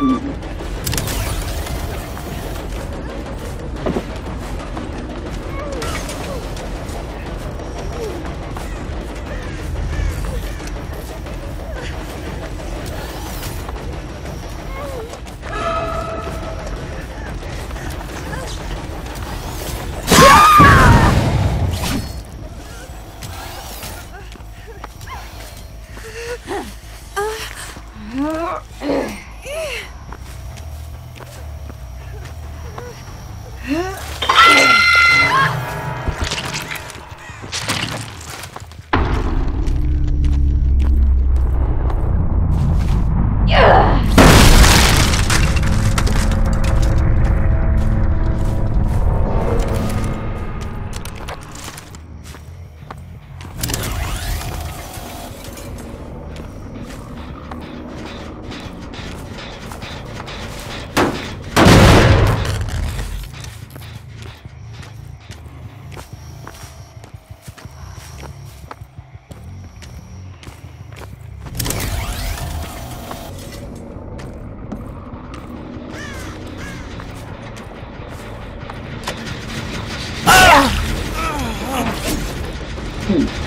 Mm-hmm. Yeah!